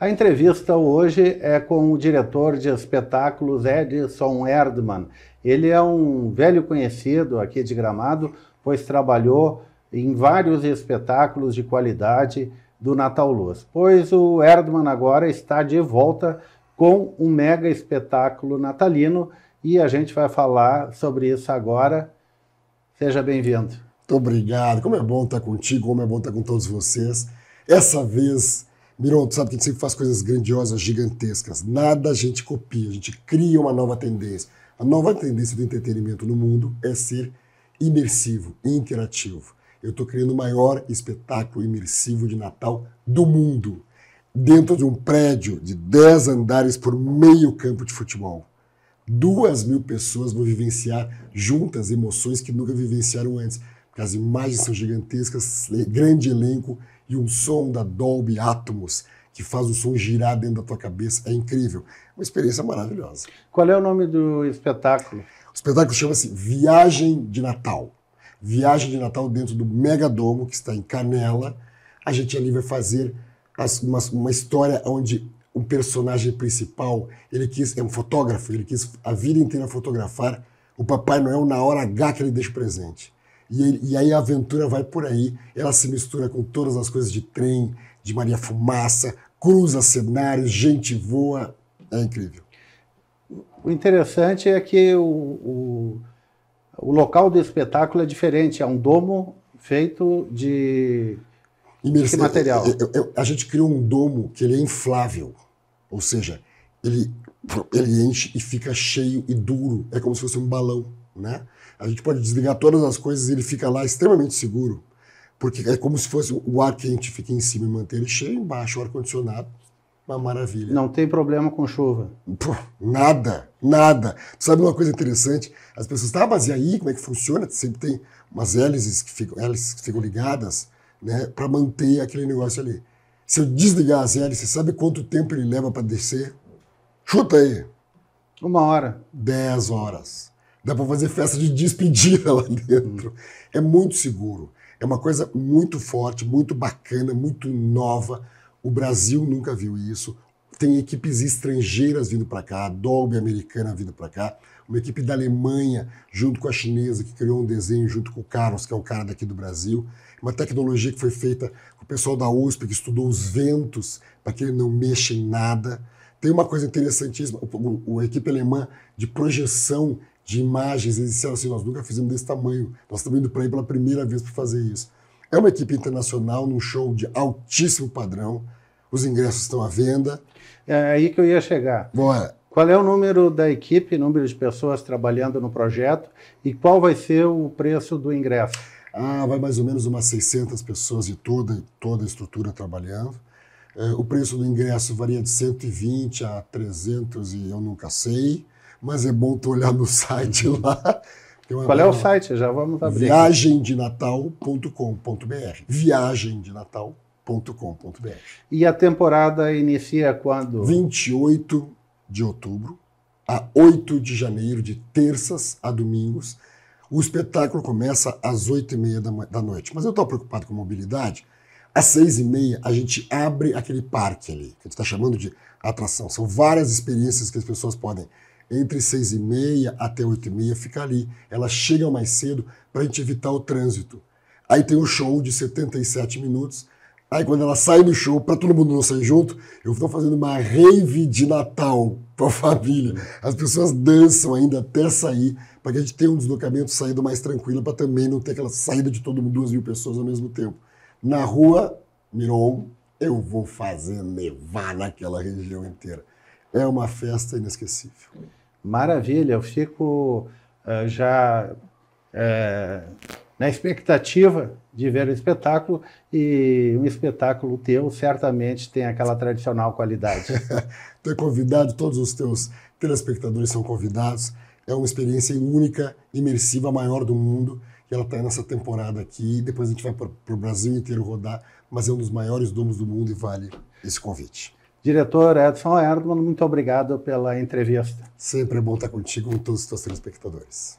A entrevista hoje é com o diretor de espetáculos Edson Erdmann. Ele é um velho conhecido aqui de Gramado, pois trabalhou em vários espetáculos de qualidade do Natal Luz. Pois o Erdmann agora está de volta com um mega espetáculo natalino e a gente vai falar sobre isso agora. Seja bem-vindo. Muito obrigado. Como é bom estar contigo, como é bom estar com todos vocês. Essa vez Miron, tu sabe que a gente sempre faz coisas grandiosas, gigantescas. Nada a gente copia, a gente cria uma nova tendência. A nova tendência do entretenimento no mundo é ser imersivo, interativo. Eu estou criando o maior espetáculo imersivo de Natal do mundo, dentro de um prédio de 10 andares por meio campo de futebol. Duas mil pessoas vão vivenciar juntas emoções que nunca vivenciaram antes, porque as imagens são gigantescas, grande elenco e um som da Dolby Atmos que faz o som girar dentro da tua cabeça. É incrível. Uma experiência maravilhosa. Qual é o nome do espetáculo? O espetáculo chama-se Viagem de Natal. Viagem de Natal dentro do Megadomo, que está em Canela. A gente ali vai fazer uma, uma história onde um personagem principal, ele quis, é um fotógrafo, ele quis a vida inteira fotografar o Papai Noel na hora H que ele deixa o presente. E, e, aí a aventura vai por aí, ela se mistura com todas as coisas de trem, de Maria Fumaça, cruza cenários, gente voa, é incrível. O interessante é que o, o, o local do espetáculo é diferente, é um domo feito de, de que material? É, é, a gente criou um domo que ele é inflável, ou seja, ele, ele enche e fica cheio e duro, é como se fosse um balão, né? A gente pode desligar todas as coisas e ele fica lá extremamente seguro, porque é como se fosse o ar quente fica em cima e manter ele cheio, embaixo o ar-condicionado. Uma maravilha. Não tem problema com chuva. Pô, nada, nada. Sabe uma coisa interessante? As pessoas, tá, mas e aí, como é que funciona? Sempre tem umas hélices que ficam, hélices que ficam ligadas, né, para manter aquele negócio ali. Se eu desligar as hélices, sabe quanto tempo ele leva para descer? Chuta aí. Uma hora. Dez horas. Dá para fazer festa de despedida lá dentro. É muito seguro. É uma coisa muito forte, muito bacana, muito nova. O Brasil nunca viu isso. Tem equipes estrangeiras vindo para cá, a Dolby americana vindo para cá, uma equipe da Alemanha junto com a chinesa que criou um desenho junto com o Carlos, que é um cara daqui do Brasil. Uma tecnologia que foi feita com o pessoal da USP que estudou os ventos para que ele não mexa em nada. Tem uma coisa interessantíssima, a equipe alemã de projeção de imagens, eles disseram assim, nós nunca fizemos desse tamanho, nós estamos indo para aí pela primeira vez para fazer isso. É uma equipe internacional, num show de altíssimo padrão, os ingressos estão à venda. É aí que eu ia chegar. Bora. Qual é o número da equipe, número de pessoas trabalhando no projeto e qual vai ser o preço do ingresso? Ah, vai mais ou menos umas 600 pessoas de toda, toda a estrutura trabalhando. É, o preço do ingresso varia de 120 a 300 e eu nunca sei mas é bom tu olhar no site lá. Qual é o site? Já vamos abrir. Viagemdenatal.com.br. Viagemdenatal.com.br. E a temporada inicia quando? 28 de outubro a 8 de janeiro, de terças a domingos. O espetáculo começa às 8 e meia da noite. Mas eu estou preocupado com mobilidade. Às seis e meia, a gente abre aquele parque ali, que a gente está chamando de atração. São várias experiências que as pessoas podem entre seis e meia até oito e meia fica ali. Elas chegam mais cedo para a gente evitar o trânsito. Aí tem um show de 77 minutos. Aí quando ela sai do show, para todo mundo não sair junto, eu estou fazendo uma rave de Natal para a família. As pessoas dançam ainda até sair, para que a gente tenha um deslocamento, saída mais tranquila, para também não ter aquela saída de todo mundo, duas mil pessoas ao mesmo tempo. Na rua, Miron, eu vou fazer nevar naquela região inteira. É uma festa inesquecível. Maravilha, eu fico uh, já uh, na expectativa de ver o espetáculo e um espetáculo teu certamente tem aquela tradicional qualidade. tu é convidado, todos os teus telespectadores são convidados. É uma experiência única, imersiva, maior do mundo. E ela está nessa temporada aqui. Depois a gente vai para o Brasil inteiro rodar, mas é um dos maiores domos do mundo e vale esse convite. Diretor Edson Erdmann, muito obrigado pela entrevista. Sempre é bom estar contigo com todos os teus telespectadores.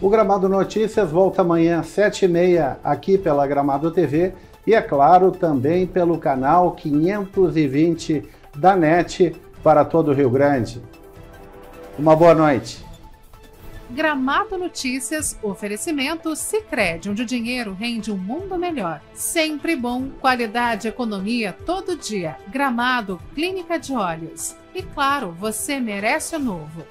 O Gramado Notícias volta amanhã às sete e meia aqui pela Gramado TV e, é claro, também pelo canal 520 da NET para todo o Rio Grande. Uma boa noite. Gramado Notícias, oferecimento Sicredi, onde o dinheiro rende um mundo melhor. Sempre bom, qualidade, economia todo dia. Gramado, Clínica de Olhos. E claro, você merece o novo.